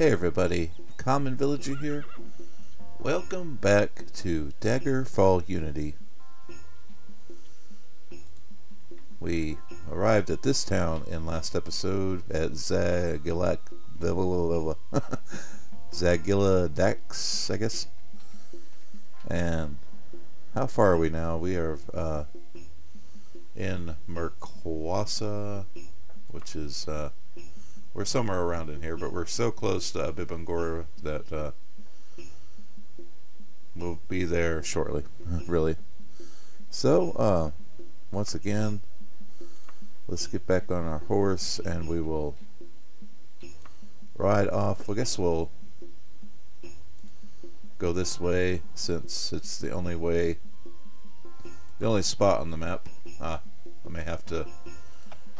Hey everybody, Common Villager here. Welcome back to Daggerfall Unity. We arrived at this town in last episode at Zagilak Zagilla Dax, I guess. And how far are we now? We are uh, in Merkwasa, which is uh, we're somewhere around in here, but we're so close to Bibangora that uh, we'll be there shortly, really. So, uh, once again, let's get back on our horse and we will ride off. I guess we'll go this way since it's the only way, the only spot on the map. Ah, I may have to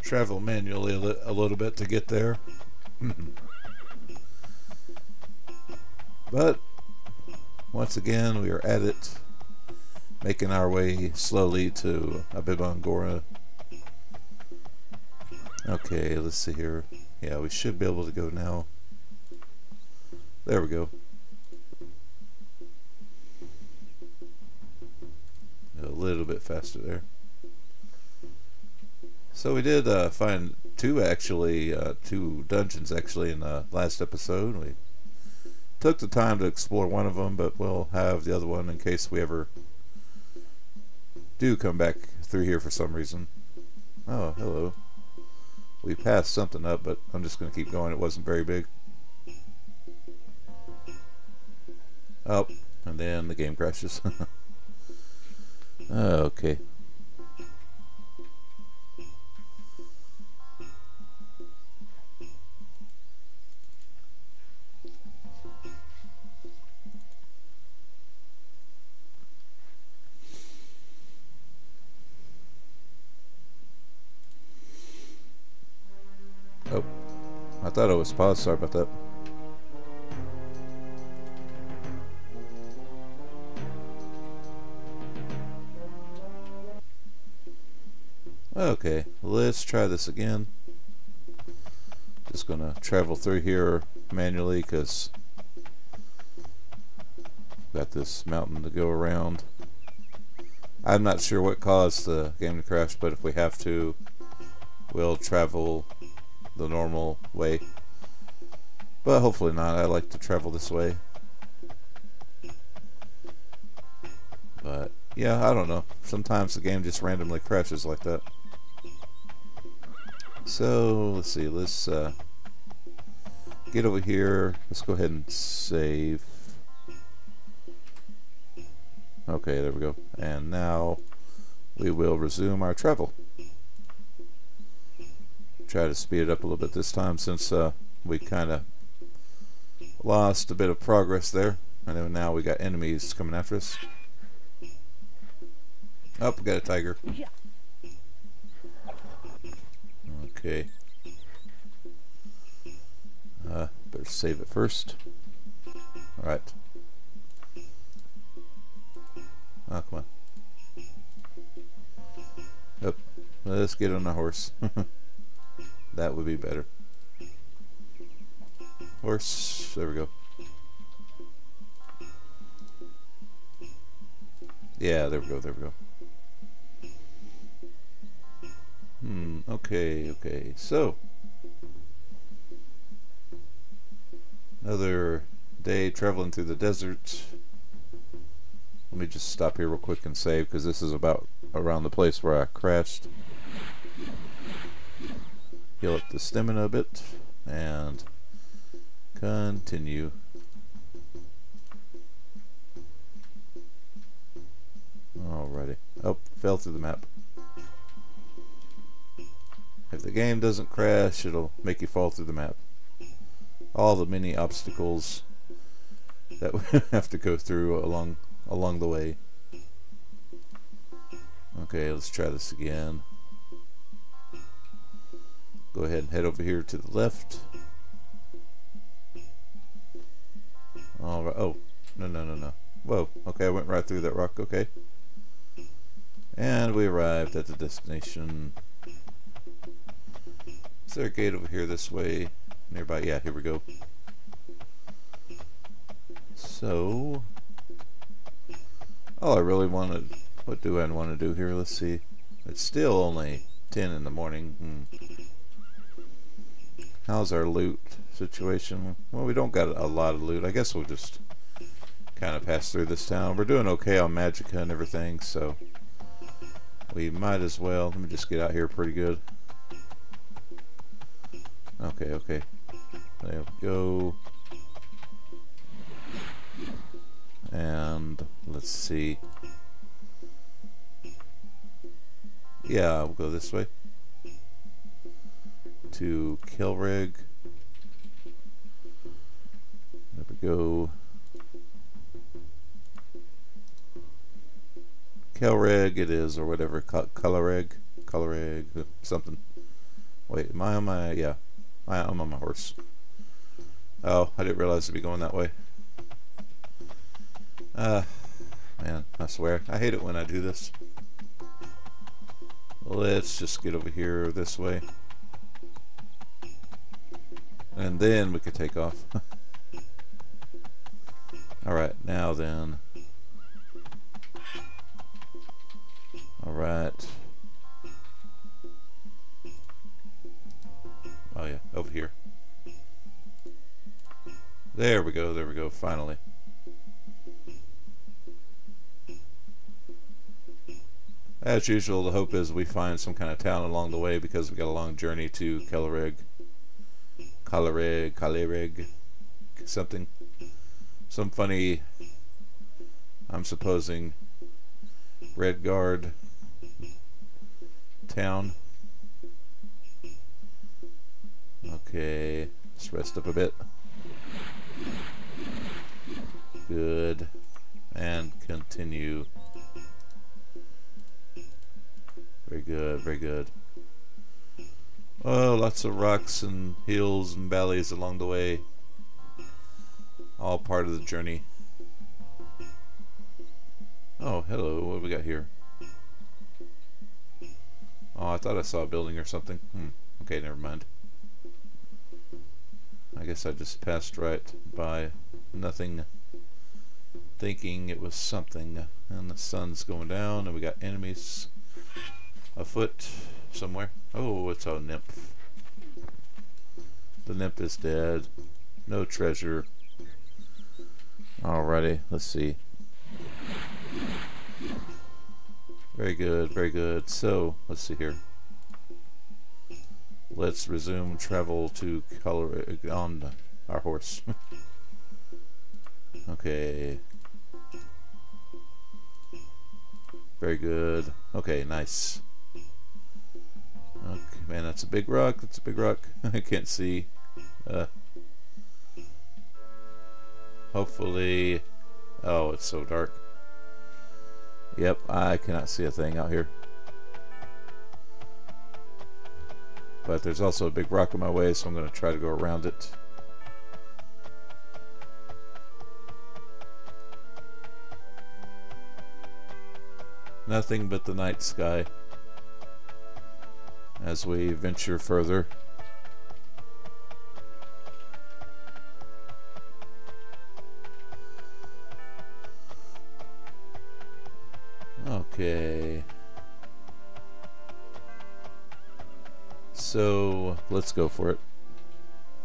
travel manually a, li a little bit to get there. but once again, we are at it, making our way slowly to Abibon-Gora. Okay, let's see here. Yeah, we should be able to go now. There we go. A little bit faster there. So we did uh, find two actually, uh, two dungeons actually in the last episode. We took the time to explore one of them, but we'll have the other one in case we ever do come back through here for some reason. Oh, hello. We passed something up, but I'm just going to keep going. It wasn't very big. Oh, and then the game crashes. okay. Was paused. Sorry about that. Okay, let's try this again. Just gonna travel through here manually because got this mountain to go around. I'm not sure what caused the game to crash, but if we have to, we'll travel the normal way. But hopefully not. I like to travel this way. But yeah, I don't know. Sometimes the game just randomly crashes like that. So let's see. Let's uh, get over here. Let's go ahead and save. Okay, there we go. And now we will resume our travel try to speed it up a little bit this time since uh, we kind of lost a bit of progress there. I know now we got enemies coming after us. Oh, we got a tiger. Okay. Uh, better save it first. Alright. Oh, come on. Yep. Let's get on the horse. That would be better. Horse. There we go. Yeah, there we go, there we go. Hmm, okay, okay. So, another day traveling through the desert. Let me just stop here real quick and save because this is about around the place where I crashed heal up the stamina a bit, and continue. Alrighty. Oh, fell through the map. If the game doesn't crash, it'll make you fall through the map. All the many obstacles that we have to go through along along the way. Okay, let's try this again. Go ahead and head over here to the left. All right. Oh, no, no, no, no. Whoa. Okay, I went right through that rock. Okay. And we arrived at the destination. Is there a gate over here this way? Nearby? Yeah, here we go. So, all I really wanted, what do I want to do here? Let's see. It's still only 10 in the morning. Hmm. How's our loot situation? Well, we don't got a lot of loot. I guess we'll just kind of pass through this town. We're doing okay on Magicka and everything, so we might as well. Let me just get out here pretty good. Okay, okay. There we go. And let's see. Yeah, we'll go this way to Kelreg. There we go. Kelreg it is, or whatever, Coloreg, Coloreg, something. Wait, am I on my, yeah, I'm on my horse. Oh, I didn't realize it'd be going that way. Uh, man, I swear, I hate it when I do this. Let's just get over here this way. And then we could take off. Alright, now then. Alright. Oh yeah, over here. There we go, there we go, finally. As usual, the hope is we find some kind of town along the way because we got a long journey to Kellerig. Kalerig, Kalerig, something, some funny, I'm supposing, Red Guard town. Okay, let's rest up a bit. Good. And continue. Very good, very good. Oh, lots of rocks and hills and valleys along the way. All part of the journey. Oh, hello. What we got here? Oh, I thought I saw a building or something. Hmm. Okay, never mind. I guess I just passed right by nothing thinking it was something. And the sun's going down and we got enemies afoot somewhere. Oh, it's a nymph. The nymph is dead. No treasure. Alrighty, let's see. Very good, very good. So, let's see here. Let's resume travel to color on our horse. okay. Very good. Okay, nice. Okay, man, that's a big rock. That's a big rock. I can't see. Uh, hopefully... Oh, it's so dark. Yep, I cannot see a thing out here. But there's also a big rock in my way, so I'm going to try to go around it. Nothing but the night sky as we venture further. Okay. So, let's go for it.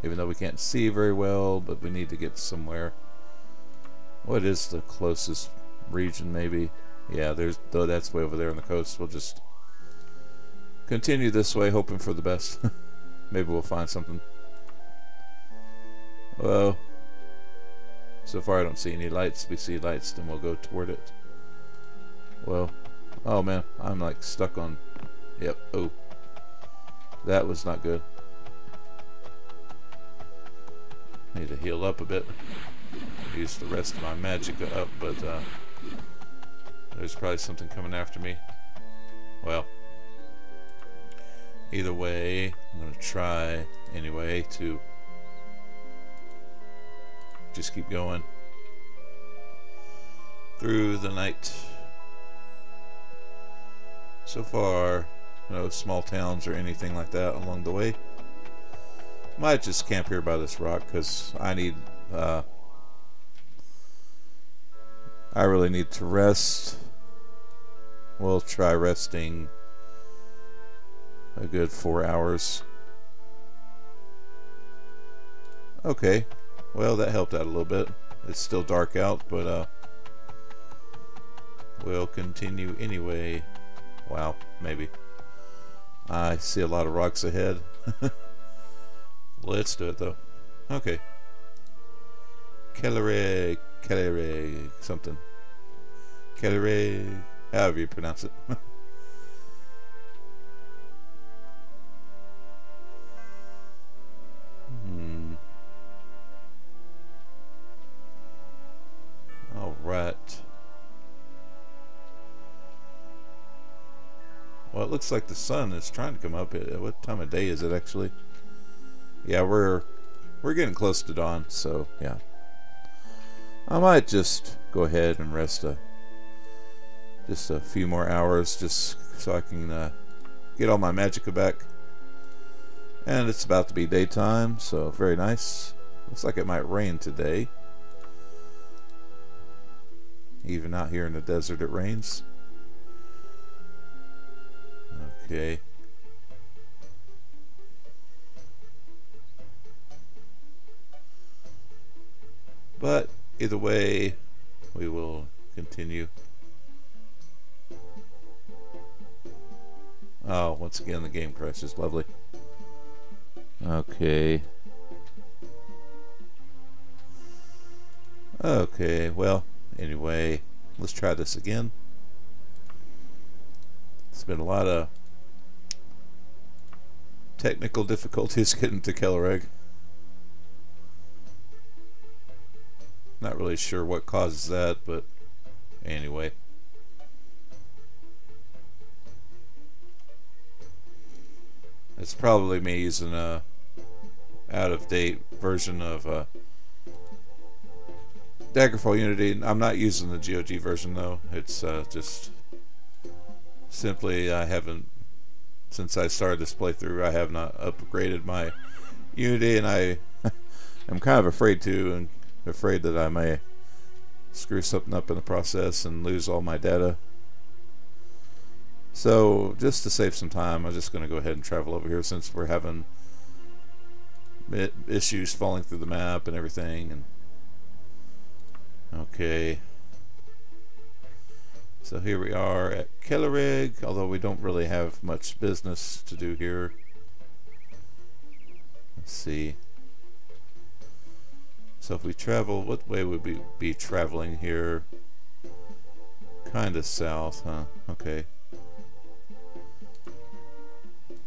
Even though we can't see very well, but we need to get somewhere. What is the closest region, maybe? Yeah, there's though that's way over there on the coast. We'll just continue this way, hoping for the best. Maybe we'll find something. Well, so far I don't see any lights. we see lights, then we'll go toward it. Well, oh man, I'm like stuck on. Yep. Oh, that was not good. Need to heal up a bit. Use the rest of my magic up, but uh, there's probably something coming after me. Well, Either way, I'm going to try anyway to just keep going through the night. So far, no small towns or anything like that along the way. Might just camp here by this rock because I need uh, I really need to rest. We'll try resting a good four hours. Okay, well that helped out a little bit. It's still dark out, but uh, we'll continue anyway. Wow, maybe. I see a lot of rocks ahead. Let's do it though. Okay. Kellere, Kellere, something. Kellere, however you pronounce it. looks like the sun is trying to come up. What time of day is it actually? Yeah, we're we're getting close to dawn, so yeah. I might just go ahead and rest a just a few more hours just so I can uh, get all my magicka back. And it's about to be daytime, so very nice. Looks like it might rain today. Even out here in the desert it rains. Okay. But either way, we will continue. Oh, once again, the game crashes. Lovely. Okay. Okay, well, anyway, let's try this again. It's been a lot of technical difficulties getting to Kellereg. Not really sure what causes that, but anyway. It's probably me using a out-of-date version of uh, Daggerfall Unity. I'm not using the GOG version though. It's uh, just simply I haven't since I started this playthrough. I have not upgraded my Unity, and I am kind of afraid to, and afraid that I may screw something up in the process and lose all my data. So just to save some time, I'm just going to go ahead and travel over here since we're having issues falling through the map and everything. And okay. So here we are at Kellerig, although we don't really have much business to do here. Let's see. So if we travel, what way would we be traveling here? Kind of south, huh? Okay.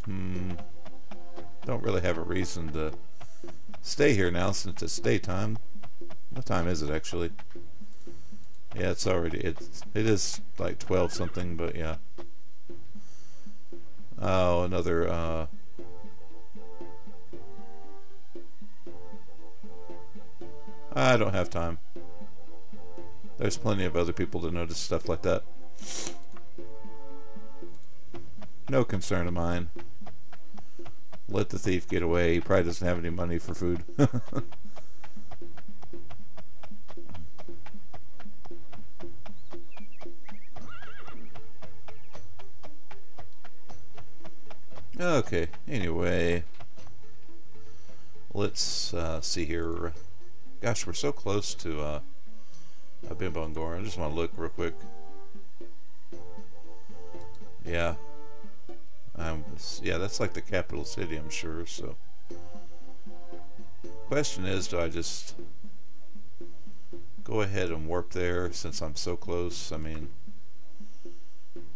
Hmm. Don't really have a reason to stay here now since it's daytime. What time is it actually? Yeah, it's already it's it is like twelve something, but yeah. Oh, another uh I don't have time. There's plenty of other people to notice stuff like that. No concern of mine. Let the thief get away. He probably doesn't have any money for food. okay, anyway. Let's uh, see here. Gosh, we're so close to uh, Abim I just want to look real quick. Yeah. Um, yeah, that's like the capital city, I'm sure, so. Question is, do I just go ahead and warp there since I'm so close? I mean,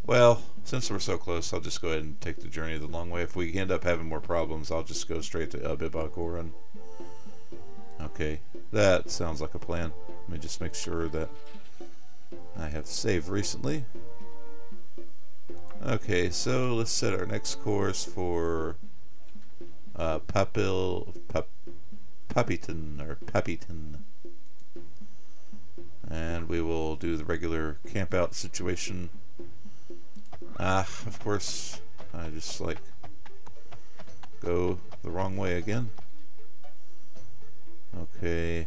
well, since we're so close, I'll just go ahead and take the journey the long way. If we end up having more problems, I'll just go straight to Abim Okay. That sounds like a plan. Let me just make sure that I have saved recently. Okay, so let's set our next course for uh, Papil, Pap, Papiton, or Papiton. And we will do the regular camp out situation. Ah, of course, I just like go the wrong way again. Okay.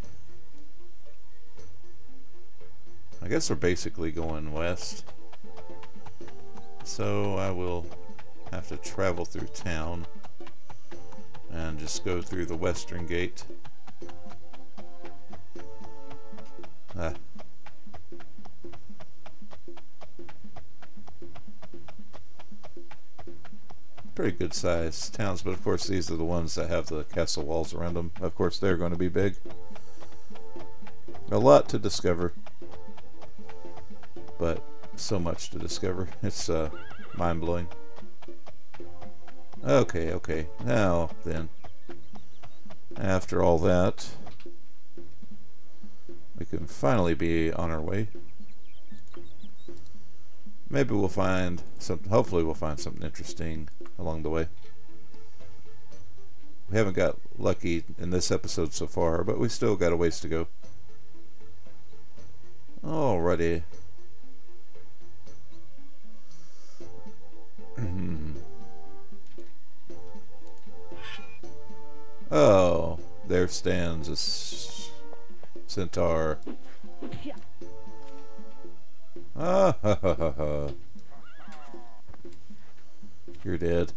I guess we're basically going west. So I will have to travel through town and just go through the western gate. Ah. Pretty good sized towns, but of course these are the ones that have the castle walls around them. Of course they're going to be big. A lot to discover. But so much to discover. It's uh, mind-blowing. Okay, okay. Now, then. After all that, we can finally be on our way. Maybe we'll find some. Hopefully, we'll find something interesting along the way. We haven't got lucky in this episode so far, but we still got a ways to go. Alrighty. oh, there stands a centaur. Ah, ha, ha, ha, ha. You're dead.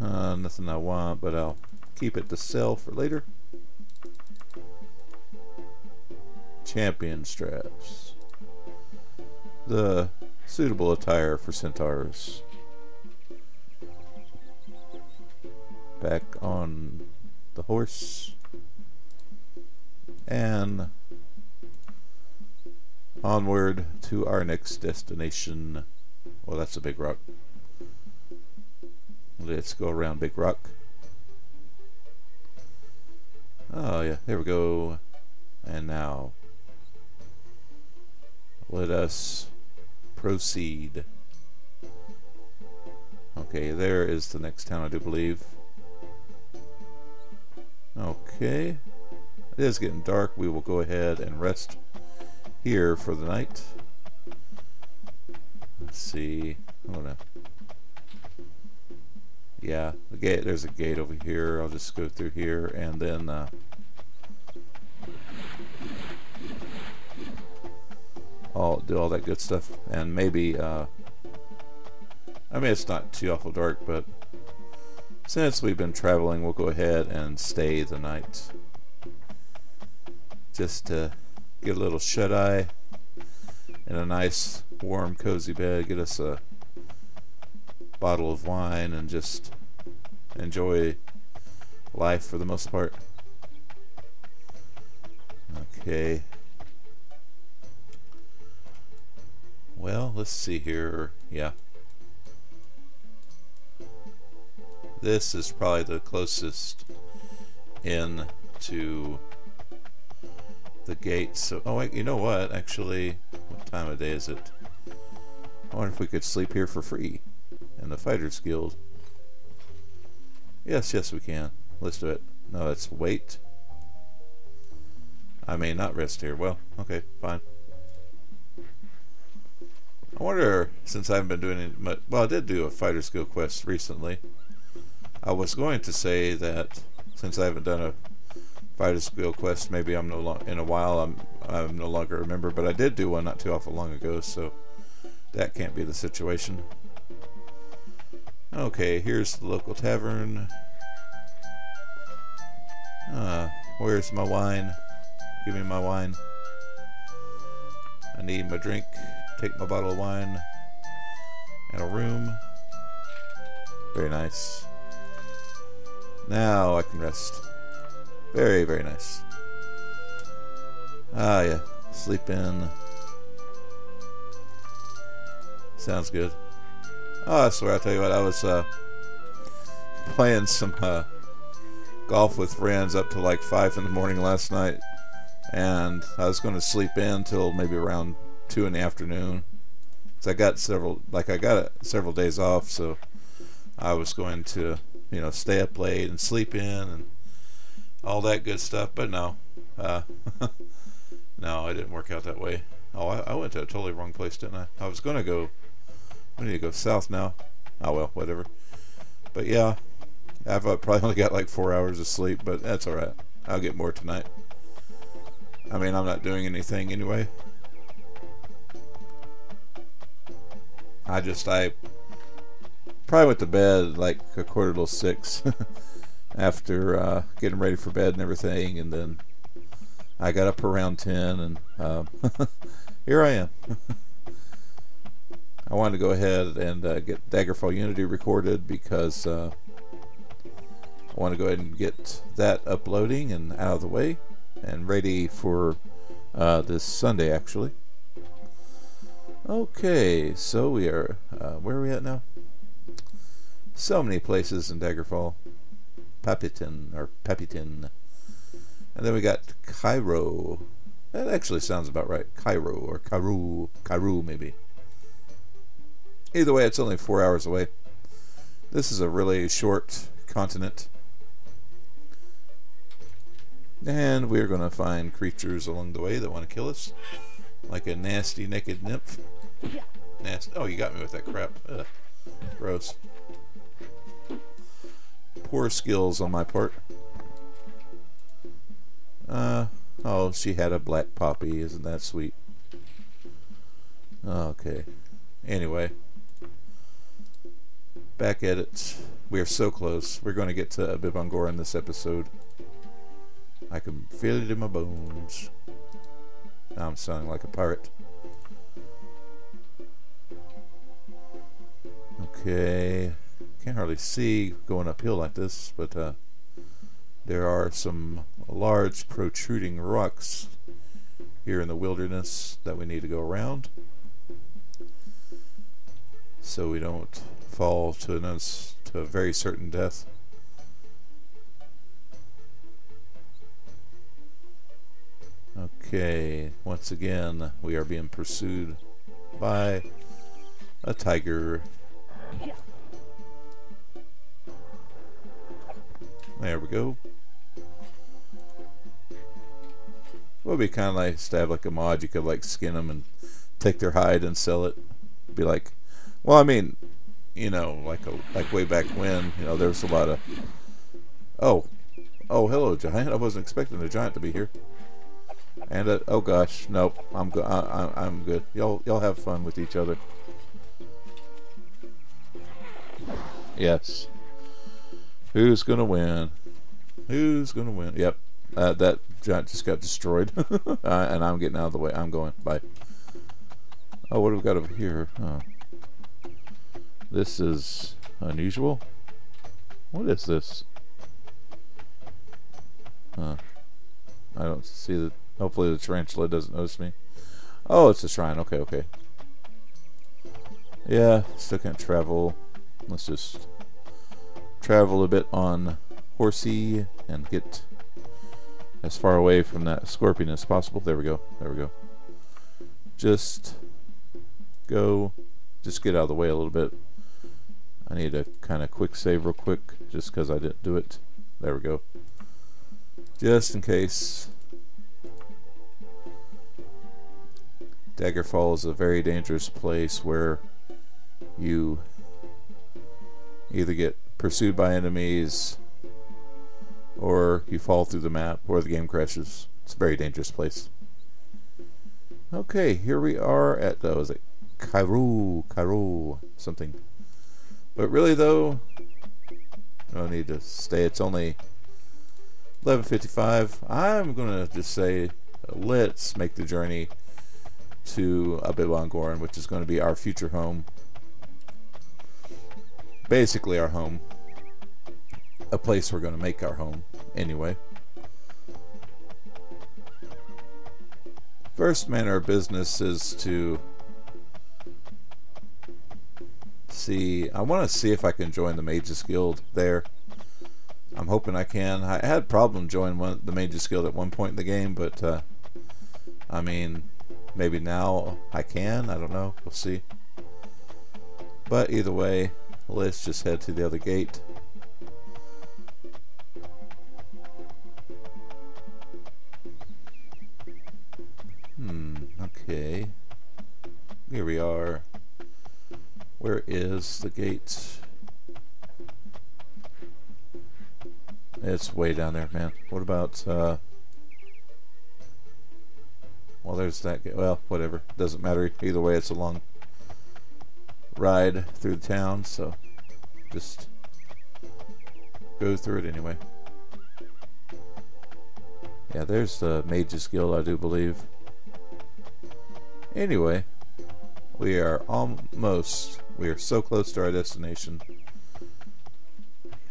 Uh, nothing I want, but I'll keep it to sell for later. Champion straps. The suitable attire for centaurs. Back on the horse. And onward to our next destination. Well, that's a big rock. Let's go around Big Rock. Oh, yeah, there we go. And now, let us proceed. Okay, there is the next town, I do believe. Okay. It is getting dark. We will go ahead and rest here for the night. Let's see. Hold on. Yeah, the gate. There's a gate over here. I'll just go through here and then. Uh, I'll do all that good stuff and maybe. Uh, I mean, it's not too awful dark, but since we've been traveling, we'll go ahead and stay the night. Just to get a little shut eye and a nice warm, cozy bed, get us a bottle of wine, and just enjoy life for the most part. Okay. Well, let's see here. Yeah. This is probably the closest in to the gate. So, oh wait, you know what? Actually, what time of day is it? I wonder if we could sleep here for free in the Fighters Guild. Yes, yes, we can. Let's do it. No, it's wait. I may not rest here. Well, okay, fine. I wonder, since I haven't been doing it much, well, I did do a Fighters Guild quest recently. I was going to say that since I haven't done a Fighters Guild quest. Maybe I'm no long in a while. I'm I'm no longer a member, but I did do one not too awful long ago, so that can't be the situation. Okay, here's the local tavern. Uh, where's my wine? Give me my wine. I need my drink. Take my bottle of wine. And a room. Very nice. Now I can rest. Very, very nice. Ah, yeah. Sleep in. Sounds good. Oh, I swear, I tell you what, I was uh, playing some uh, golf with friends up to like 5 in the morning last night. And I was going to sleep in till maybe around 2 in the afternoon. Cause I got several, like I got several days off, so I was going to, you know, stay up late and sleep in and all that good stuff. But no, uh, no, it didn't work out that way. Oh, I, I, went to a totally wrong place, didn't I? I was going to go, I need to go south now. Oh well, whatever. But yeah, I've uh, probably only got like four hours of sleep, but that's alright. I'll get more tonight. I mean, I'm not doing anything anyway. I just, I probably went to bed like a quarter till six after uh, getting ready for bed and everything, and then I got up around 10, and uh, here I am. I wanted to go ahead and uh, get Daggerfall Unity recorded because uh, I want to go ahead and get that uploading and out of the way and ready for uh, this Sunday actually. Okay, so we are, uh, where are we at now? So many places in Daggerfall. Papiton, or Papiton. And then we got Cairo. That actually sounds about right. Cairo, or Cairo, Cairo maybe. Either way, it's only four hours away. This is a really short continent. And we're going to find creatures along the way that want to kill us. Like a nasty naked nymph. Nasty. Oh, you got me with that crap. Ugh. Gross. Poor skills on my part. Uh, oh, she had a black poppy. Isn't that sweet? Okay. Anyway back at it. We are so close. We're going to get to Bibongor in this episode. I can feel it in my bones. Now I'm sounding like a pirate. Okay. Can't hardly see going uphill like this, but uh, there are some large protruding rocks here in the wilderness that we need to go around so we don't fall to, an to a very certain death. Okay, once again, we are being pursued by a tiger. There we go. Would be kind of nice to have like a mod you could like skin them and take their hide and sell it. Be like, well, I mean, you know, like a like way back when, you know, there was a lot of. Oh, oh, hello, giant. I wasn't expecting a giant to be here. And uh, oh gosh, nope, I'm good. I'm good. Y'all, y'all have fun with each other. Yes. Who's gonna win? Who's gonna win? Yep, uh, that giant just got destroyed, uh, and I'm getting out of the way. I'm going. Bye. Oh, what do we got over here? Oh. This is unusual. What is this? Huh. I don't see the... Hopefully the tarantula doesn't notice me. Oh, it's a shrine. Okay, okay. Yeah, still can't travel. Let's just travel a bit on horsey and get as far away from that scorpion as possible. There we go. There we go. Just go. Just get out of the way a little bit. I need to kind of quick save real quick just because I didn't do it. There we go. Just in case. Daggerfall is a very dangerous place where you either get pursued by enemies or you fall through the map or the game crashes. It's a very dangerous place. Okay, here we are at, uh, was it Cairo, Cairo, something. But really though, no need to stay. It's only 11.55. I'm going to just say uh, let's make the journey to Abibongoran, which is going to be our future home. Basically our home. A place we're going to make our home anyway. First manner of business is to see. I want to see if I can join the Mages Guild there. I'm hoping I can. I had a problem joining one, the Mages Guild at one point in the game, but uh, I mean, maybe now I can. I don't know. We'll see. But either way, let's just head to the other gate. Hmm, okay. Here we are. Where is the gate? It's way down there, man. What about, uh... well, there's that. Gate. Well, whatever. Doesn't matter. Either way, it's a long ride through the town, so just go through it anyway. Yeah, there's the Mage's Guild, I do believe. Anyway, we are almost, we are so close to our destination.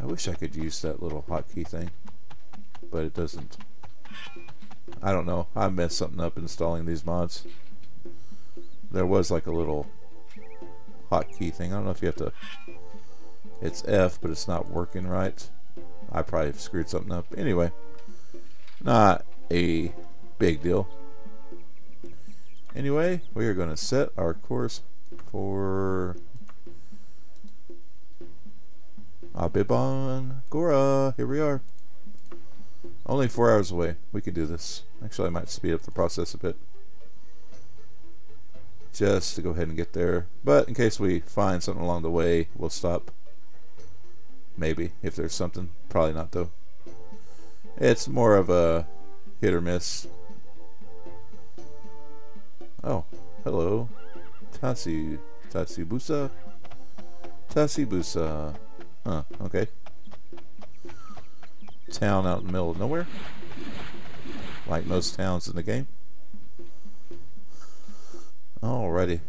I wish I could use that little hotkey thing, but it doesn't. I don't know. I messed something up installing these mods. There was like a little hotkey thing. I don't know if you have to... It's F, but it's not working right. I probably screwed something up. Anyway, not a big deal. Anyway, we are going to set our course for Abibon Gora. Here we are. Only four hours away. We could do this. Actually, I might speed up the process a bit. Just to go ahead and get there. But in case we find something along the way, we'll stop. Maybe, if there's something. Probably not, though. It's more of a hit or miss. Oh, hello. Tasi, Tasibusa? Tasibusa. Huh, okay town out in the middle of nowhere. Like most towns in the game. Alrighty.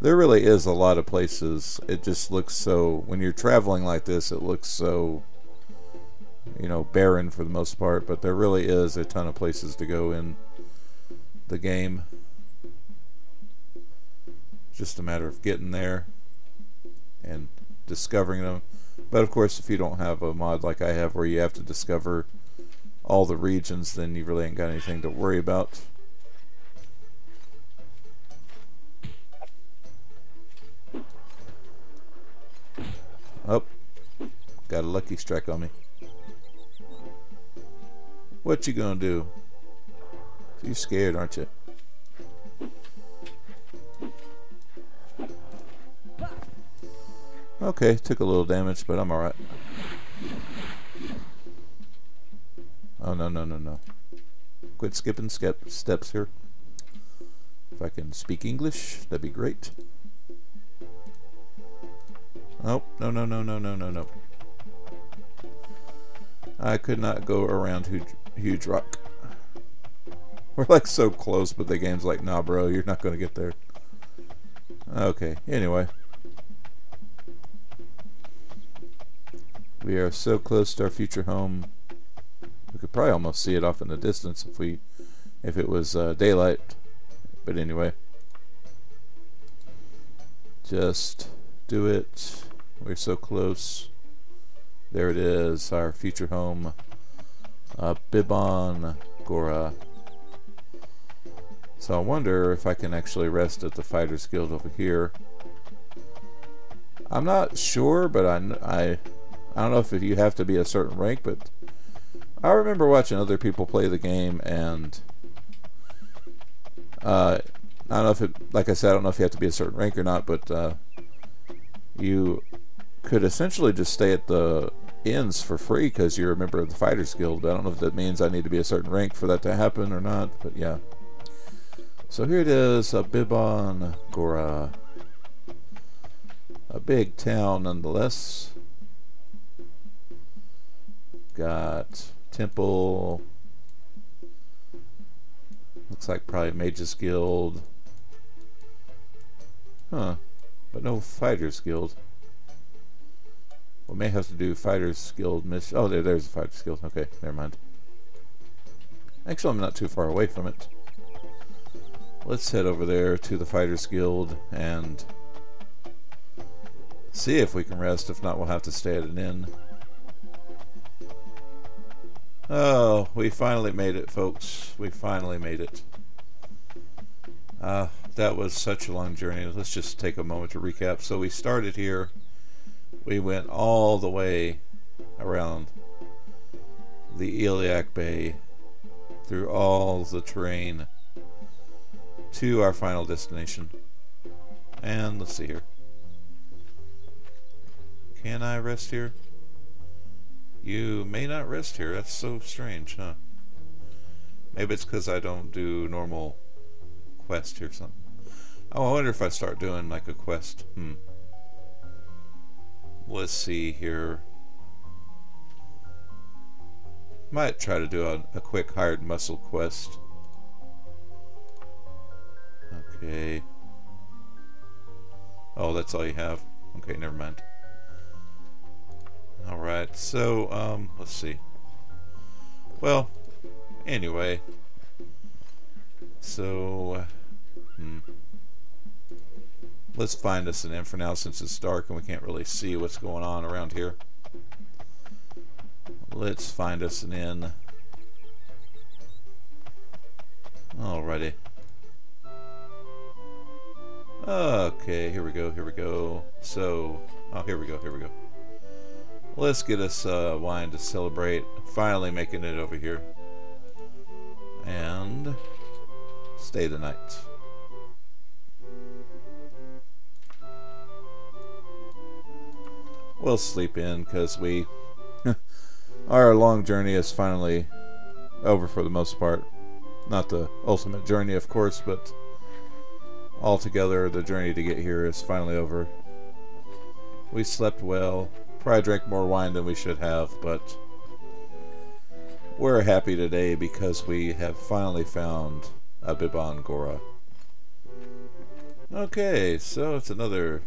There really is a lot of places. It just looks so, when you're traveling like this, it looks so, you know, barren for the most part. But there really is a ton of places to go in the game. Just a matter of getting there and discovering them. But of course, if you don't have a mod like I have where you have to discover all the regions, then you really ain't got anything to worry about. Oh, got a lucky strike on me. What you gonna do? You scared, aren't you? Okay, took a little damage, but I'm alright. Oh, no, no, no, no. Quit skipping skep steps here. If I can speak English, that'd be great. Oh, no, no, no, no, no, no, no. I could not go around huge, huge rock. We're like so close, but the game's like, nah, bro, you're not going to get there. Okay, anyway. We are so close to our future home. We could probably almost see it off in the distance if we, if it was uh, daylight. But anyway, just do it. We're so close. There it is, our future home, uh, Bibon Gora. So I wonder if I can actually rest at the Fighters Guild over here. I'm not sure, but I, I I don't know if you have to be a certain rank, but I remember watching other people play the game, and uh, I don't know if it, like I said, I don't know if you have to be a certain rank or not, but uh, you could essentially just stay at the inns for free because you're a member of the Fighters Guild. I don't know if that means I need to be a certain rank for that to happen or not, but yeah. So here it is, a Bibon Gora. A big town nonetheless. Got Temple. Looks like probably Mage's Guild. Huh. But no Fighters Guild. We may have to do Fighters Guild mission. Oh, there, there's the Fighters Guild. Okay, never mind. Actually, I'm not too far away from it. Let's head over there to the Fighters Guild and see if we can rest. If not, we'll have to stay at an inn. Oh, we finally made it, folks. We finally made it. Uh, that was such a long journey. Let's just take a moment to recap. So we started here. We went all the way around the Iliac Bay through all the terrain to our final destination. And let's see here. Can I rest here? You may not rest here. That's so strange, huh? Maybe it's because I don't do normal quest or something. Oh, I wonder if I start doing like a quest. Hmm. Let's see here. Might try to do a, a quick hired muscle quest. Okay. Oh, that's all you have? Okay, never mind. Alright, so, um, let's see. Well, anyway. So, uh, hmm. Let's find us an inn for now since it's dark and we can't really see what's going on around here. Let's find us an inn. Alrighty. Okay, here we go, here we go. So, oh, here we go, here we go. Let's get us uh, wine to celebrate. Finally making it over here. And stay the night. We'll sleep in because we... our long journey is finally over for the most part. Not the ultimate journey, of course, but altogether the journey to get here is finally over. We slept well. Probably drank more wine than we should have, but we're happy today because we have finally found Abibon-Gora. Okay, so it's another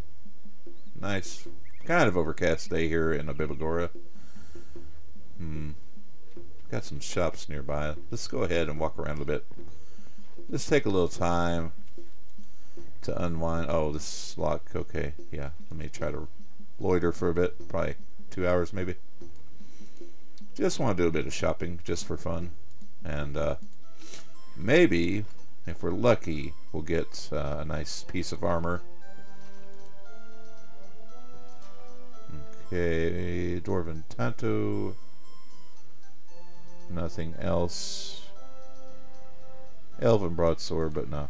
nice, kind of overcast day here in Abibon-Gora. Hmm. Got some shops nearby. Let's go ahead and walk around a bit. Just take a little time to unwind. Oh, this lock. Okay, yeah. Let me try to loiter for a bit. Probably two hours, maybe. Just want to do a bit of shopping, just for fun. And uh, maybe, if we're lucky, we'll get uh, a nice piece of armor. Okay, Dwarven Tanto. Nothing else. Elven Broadsword, but no.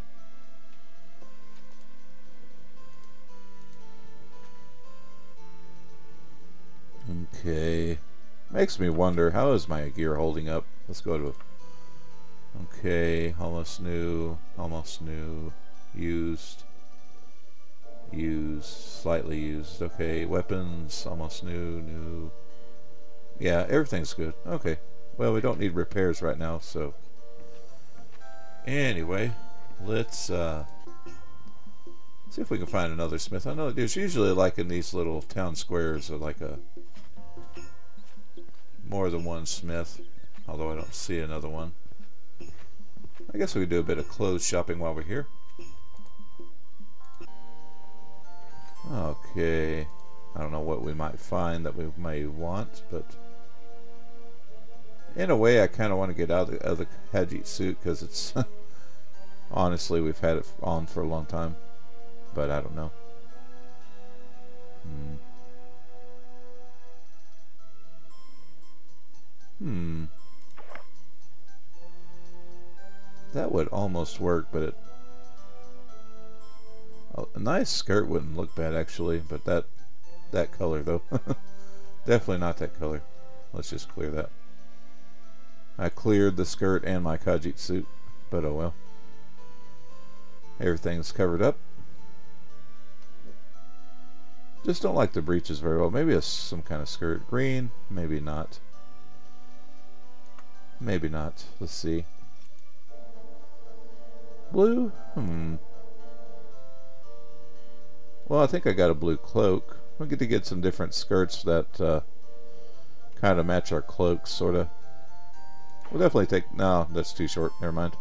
Okay. Makes me wonder, how is my gear holding up? Let's go to... Okay, almost new, almost new, used, used, slightly used. Okay, weapons, almost new, new. Yeah, everything's good. Okay. Well, we don't need repairs right now, so... Anyway, let's uh, see if we can find another smith. I know there's usually like in these little town squares or like a more than one smith, although I don't see another one. I guess we could do a bit of clothes shopping while we're here. Okay. I don't know what we might find that we may want, but in a way I kind of want to get out of the, of suit because it's honestly we've had it on for a long time, but I don't know. Hmm. Hmm. That would almost work, but it... A nice skirt wouldn't look bad, actually, but that that color, though. Definitely not that color. Let's just clear that. I cleared the skirt and my Khajiit suit, but oh well. Everything's covered up. Just don't like the breeches very well. Maybe it's some kind of skirt. Green, maybe not. Maybe not. Let's see. Blue? Hmm. Well, I think I got a blue cloak. We'll get to get some different skirts that uh, kind of match our cloaks, sort of. We'll definitely take... No, that's too short. Never mind.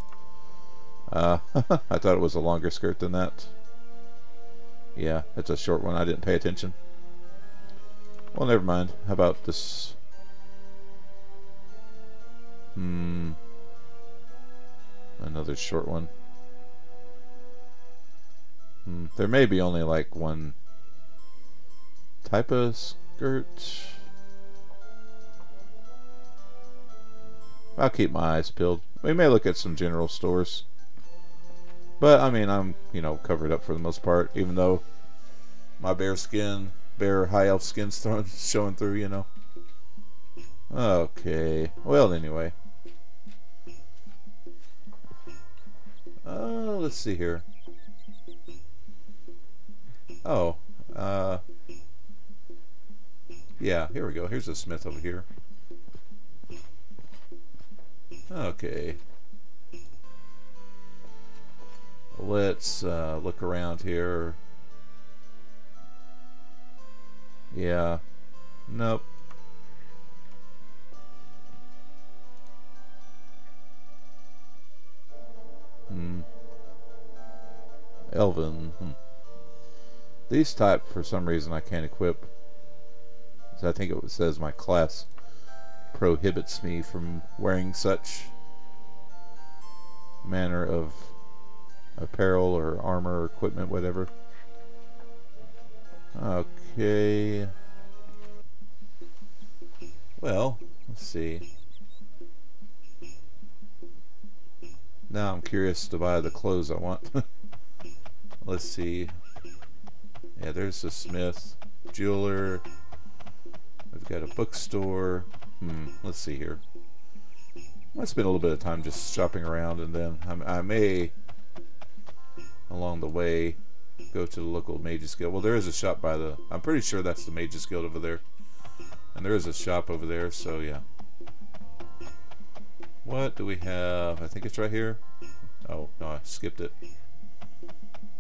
Uh, I thought it was a longer skirt than that. Yeah, it's a short one. I didn't pay attention. Well, never mind. How about this Hmm. Another short one. Hmm. There may be only like one type of skirt. I'll keep my eyes peeled. We may look at some general stores. But, I mean, I'm, you know, covered up for the most part, even though my bare skin, bare high elf skin's showing through, you know. Okay. Well, anyway. Let's see here. Oh, uh, yeah, here we go. Here's a smith over here. Okay. Let's uh, look around here. Yeah. Nope. Hmm. Elven. Hmm. These type, for some reason, I can't equip. So I think it says my class prohibits me from wearing such manner of apparel or armor or equipment, whatever. Okay. Well, let's see. Now I'm curious to buy the clothes I want. let's see. Yeah, there's the smith, jeweler. We've got a bookstore. Hmm, let's see here. I might spend a little bit of time just shopping around and then I, I may, along the way, go to the local Mages Guild. Well, there is a shop by the... I'm pretty sure that's the Mages Guild over there. And there is a shop over there, so yeah. What do we have? I think it's right here. Oh, no, I skipped it.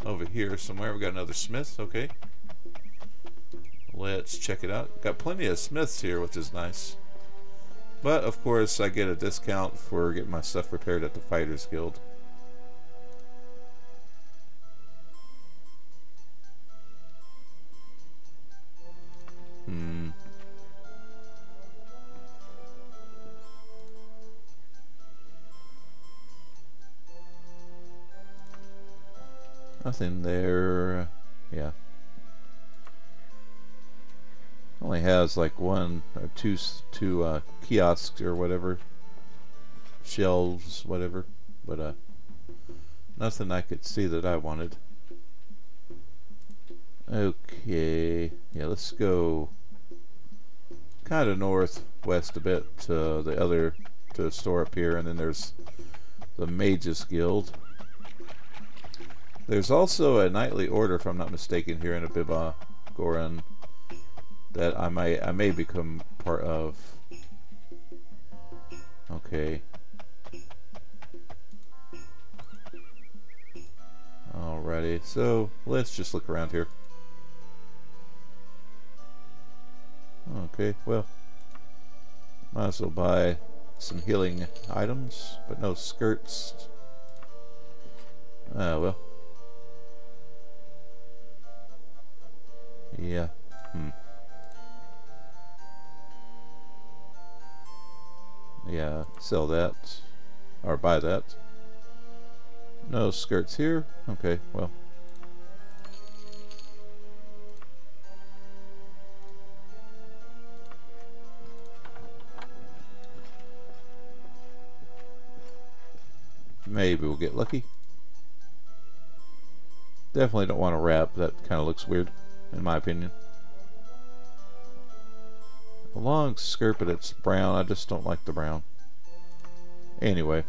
Over here somewhere, we got another smith. Okay. Let's check it out. Got plenty of smiths here, which is nice. But, of course, I get a discount for getting my stuff repaired at the Fighters Guild. Hmm. Nothing there. Yeah. Only has like one or two two uh, kiosks or whatever, shelves, whatever. But uh, nothing I could see that I wanted. Okay, yeah, let's go kind of northwest a bit to the other to store up here, and then there's the Mages Guild. There's also a knightly order, if I'm not mistaken, here in Abiba Goron that I may I may become part of. Okay. Alrighty, so let's just look around here. Okay, well, might as well buy some healing items, but no skirts. Ah, well. Yeah, hmm. Yeah, sell that. Or buy that. No skirts here. Okay, well. Maybe we'll get lucky. Definitely don't want to wrap. That kind of looks weird, in my opinion. A long skirt, but it's brown. I just don't like the brown. Anyway.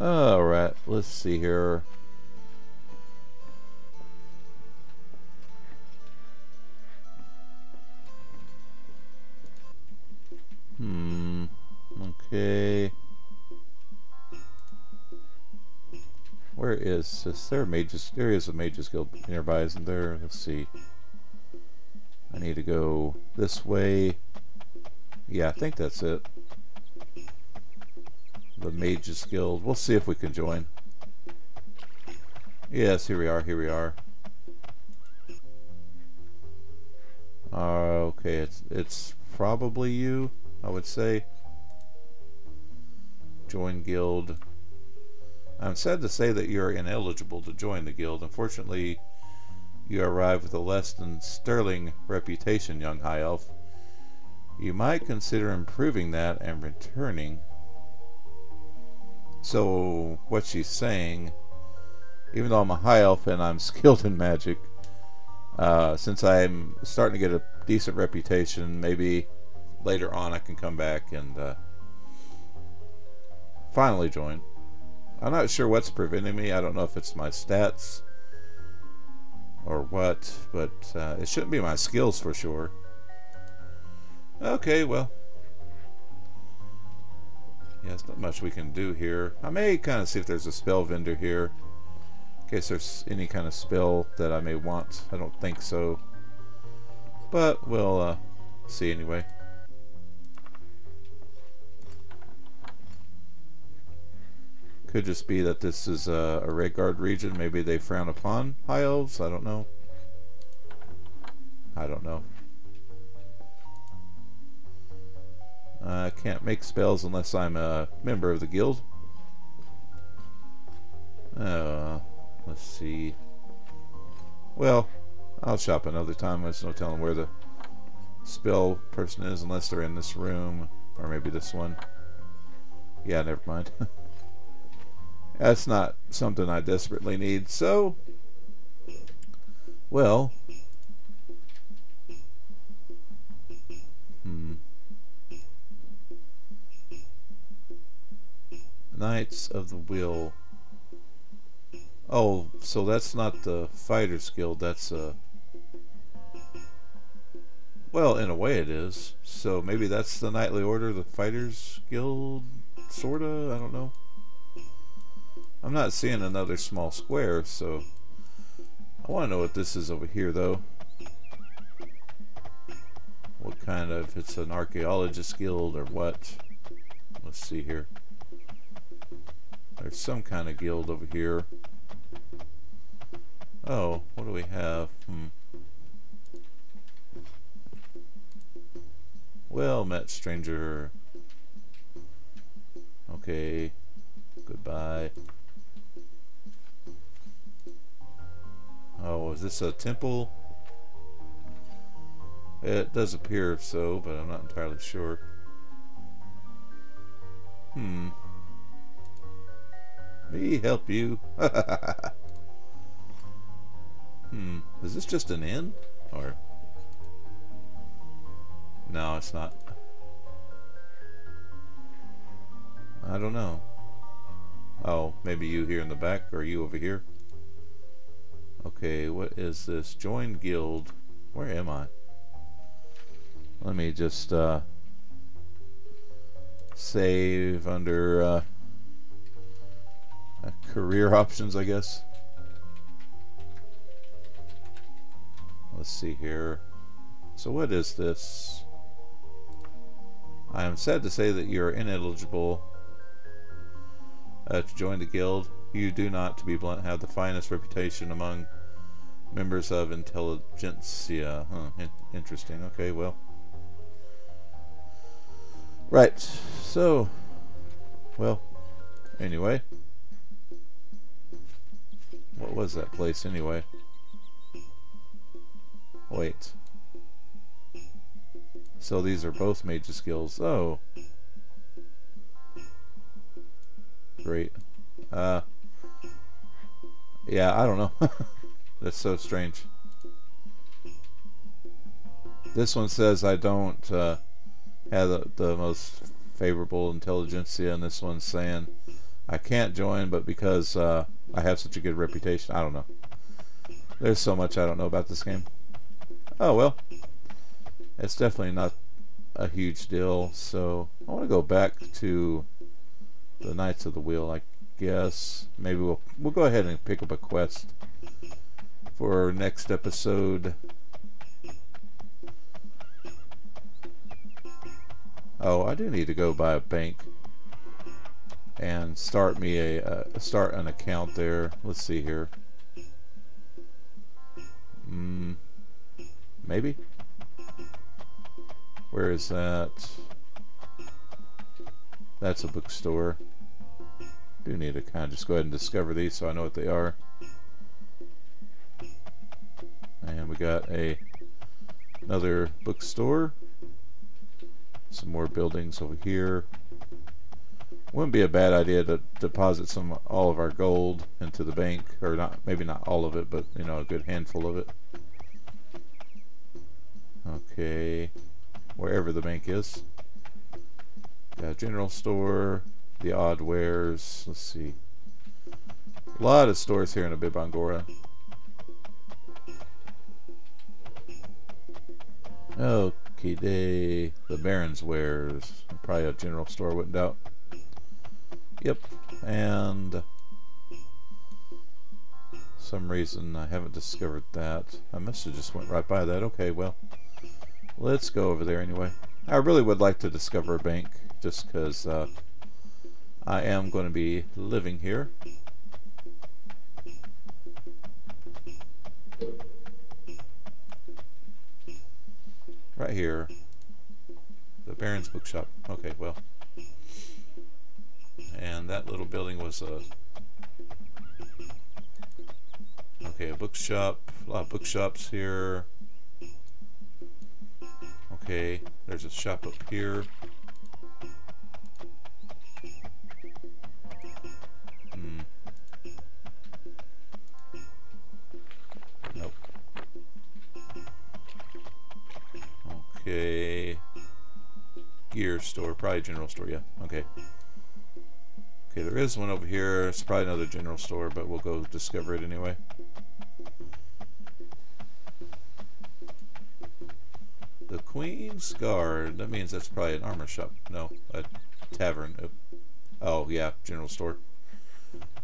Alright, let's see here. Hmm. Okay. Where is this? There, mages. There is a mages guild nearby, isn't there? Let's see. I need to go this way. Yeah, I think that's it. The mages guild. We'll see if we can join. Yes, here we are. Here we are. Uh, okay, it's it's probably you. I would say. Join guild. I'm sad to say that you're ineligible to join the guild. Unfortunately, you arrive with a less than sterling reputation, young high elf. You might consider improving that and returning. So, what she's saying, even though I'm a high elf and I'm skilled in magic, uh, since I'm starting to get a decent reputation, maybe later on I can come back and uh, finally join. I'm not sure what's preventing me. I don't know if it's my stats or what, but uh, it shouldn't be my skills for sure. Okay, well. Yeah, there's not much we can do here. I may kind of see if there's a spell vendor here. In case there's any kind of spell that I may want. I don't think so. But we'll uh, see anyway. Could just be that this is a, a Redguard region. Maybe they frown upon high elves. I don't know. I don't know. I can't make spells unless I'm a member of the guild. Uh, let's see. Well, I'll shop another time. There's no telling where the spell person is unless they're in this room. Or maybe this one. Yeah, never mind. That's not something I desperately need. So, well, hmm. Knights of the Wheel. Oh, so that's not the Fighters Guild. That's a. Well, in a way it is. So maybe that's the Knightly Order, the Fighters Guild, sorta. I don't know. I'm not seeing another small square, so I want to know what this is over here, though. What kind of, it's an archaeologist guild or what? Let's see here. There's some kind of guild over here. Oh, what do we have? Hmm. Well met, stranger. Okay. Goodbye. Oh, is this a temple? It does appear so, but I'm not entirely sure. Hmm. Me help you? hmm. Is this just an inn? Or... No, it's not. I don't know. Oh, maybe you here in the back, or you over here? Okay, what is this? Join guild. Where am I? Let me just uh, save under uh, uh, career options, I guess. Let's see here. So what is this? I am sad to say that you are ineligible uh, to join the guild. You do not, to be blunt, have the finest reputation among members of intelligentsia. Huh, in interesting. Okay, well. Right, so, well, anyway. What was that place anyway? Wait. So these are both major skills. Oh. Great. Uh, yeah, I don't know. That's so strange. This one says I don't uh, have the, the most favorable intelligentsia, and this one's saying I can't join, but because uh, I have such a good reputation, I don't know. There's so much I don't know about this game. Oh well, it's definitely not a huge deal. So I want to go back to the Knights of the Wheel, I guess. Maybe we'll we'll go ahead and pick up a quest for our next episode. Oh, I do need to go by a bank and start me a uh, start an account there. Let's see here. Mm, maybe. Where is that? That's a bookstore. Do need to kind of just go ahead and discover these so I know what they are. And we got a another bookstore. Some more buildings over here. Wouldn't be a bad idea to deposit some all of our gold into the bank, or not maybe not all of it, but you know a good handful of it. Okay, wherever the bank is. Got a general store. The odd wares. Let's see. A lot of stores here in Abibon-Gora. Okay, day. The Baron's wares. Probably a general store, wouldn't doubt. Yep. And some reason I haven't discovered that. I must have just went right by that. Okay, well, let's go over there anyway. I really would like to discover a bank just because uh, I am going to be living here. Right here. The Baron's Bookshop. Okay, well. And that little building was a... Okay, a bookshop. A lot of bookshops here. Okay, there's a shop up here. Store, probably general store, yeah. Okay. Okay, there is one over here. It's probably another general store, but we'll go discover it anyway. The Queen's Guard. That means that's probably an armor shop. No, a tavern. Oh, yeah, general store.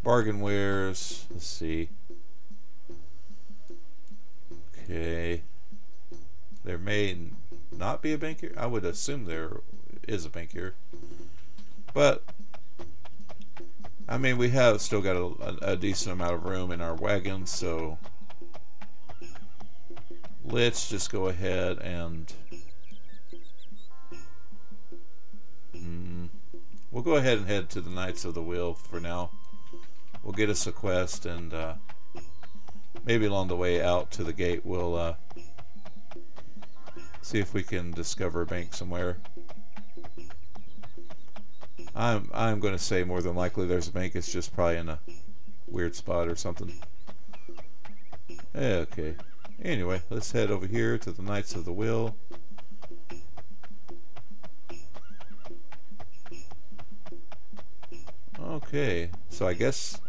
Bargain wares. Let's see. Okay. There may not be a bank here. I would assume there is a bank here. But, I mean, we have still got a, a decent amount of room in our wagon, so let's just go ahead and mm, we'll go ahead and head to the Knights of the Wheel for now. We'll get us a quest and uh, maybe along the way out to the gate we'll uh, see if we can discover a bank somewhere. I'm I'm going to say more than likely there's a bank. It's just probably in a weird spot or something. Okay. Anyway, let's head over here to the Knights of the Wheel. Okay, so I guess,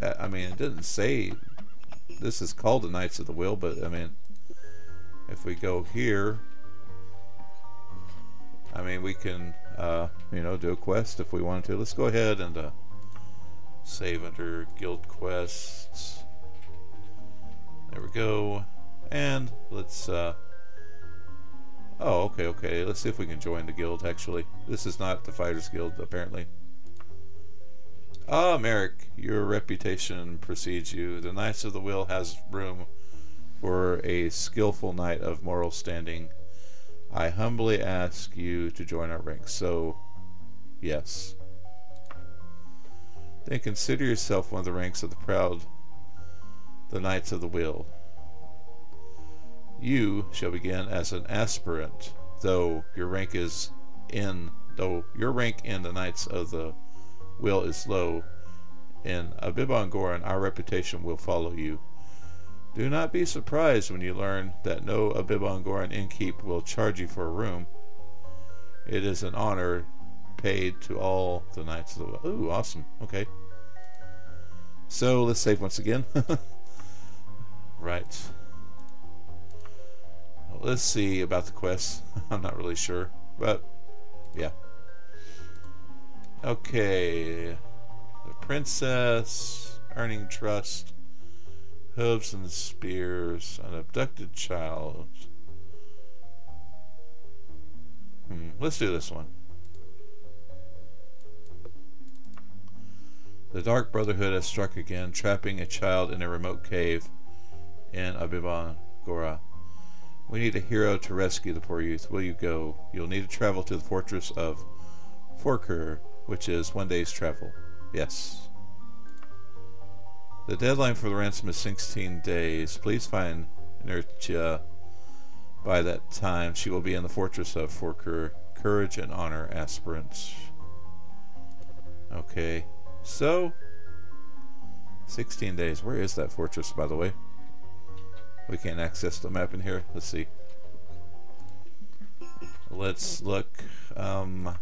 uh, I mean, it didn't say this is called the Knights of the Wheel, but I mean, if we go here, I mean, we can, uh, you know, do a quest if we wanted to. Let's go ahead and uh, save under Guild Quests. There we go. And let's, uh, oh, okay, okay. Let's see if we can join the guild, actually. This is not the Fighters Guild, apparently. Ah, Merrick, your reputation precedes you. The Knights of the Wheel has room for a skillful knight of moral standing. I humbly ask you to join our ranks. So, yes. Then consider yourself one of the ranks of the proud, the Knights of the Wheel. You shall begin as an aspirant, though your rank is in though your rank in the Knights of the Wheel is low. In Abibon Goran, our reputation will follow you. Do not be surprised when you learn that no Abibon Goran innkeep will charge you for a room. It is an honor paid to all the Knights of the Wheel. Ooh, awesome. Okay. So let's save once again. right. Let's see about the quest. I'm not really sure, but yeah. Okay. The princess, earning trust, hooves and spears, an abducted child. Hmm, let's do this one. The Dark Brotherhood has struck again, trapping a child in a remote cave in Abiban Gora. We need a hero to rescue the poor youth. Will you go? You'll need to travel to the fortress of Forker, which is one day's travel. Yes. The deadline for the ransom is 16 days. Please find Inertia by that time. She will be in the fortress of Forker. Courage and honor aspirants. Okay. So, 16 days. Where is that fortress, by the way? We can't access the map in here. Let's see. Let's look. Um,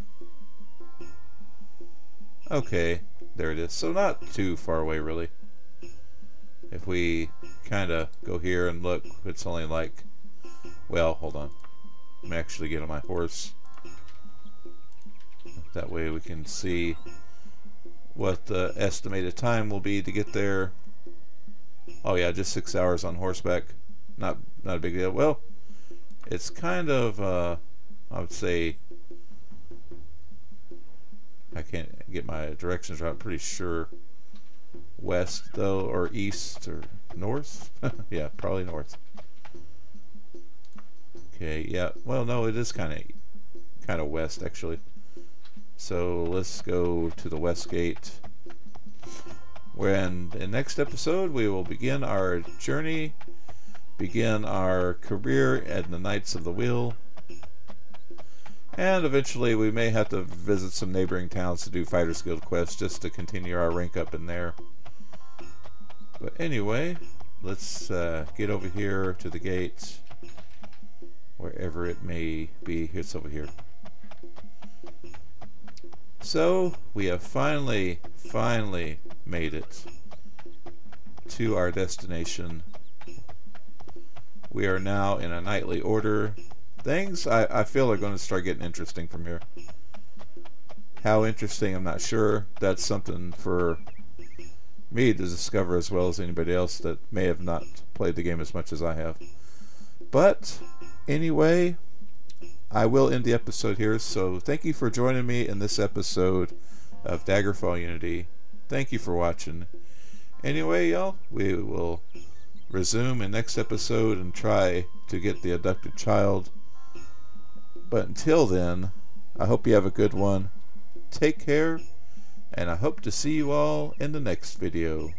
Okay, there it is. So not too far away, really. If we kind of go here and look, it's only like, well, hold on. Let me actually get on my horse. That way we can see what the estimated time will be to get there. Oh yeah, just six hours on horseback. Not not a big deal. Well, it's kind of uh, I would say I can't get my directions right. I'm pretty sure west though, or east or north. yeah, probably north. Okay, yeah. Well, no, it is kind of kind of west actually. So let's go to the west gate. When in the next episode we will begin our journey, begin our career at the Knights of the Wheel, and eventually we may have to visit some neighboring towns to do Fighters Guild quests just to continue our rank up in there. But anyway, let's uh, get over here to the gate, wherever it may be. It's over here. So, we have finally, finally made it to our destination. We are now in a knightly order. Things, I, I feel, are going to start getting interesting from here. How interesting, I'm not sure. That's something for me to discover as well as anybody else that may have not played the game as much as I have. But, anyway, I will end the episode here. So thank you for joining me in this episode of Daggerfall Unity. Thank you for watching. Anyway, y'all, we will resume in next episode and try to get the abducted child. But until then, I hope you have a good one. Take care, and I hope to see you all in the next video.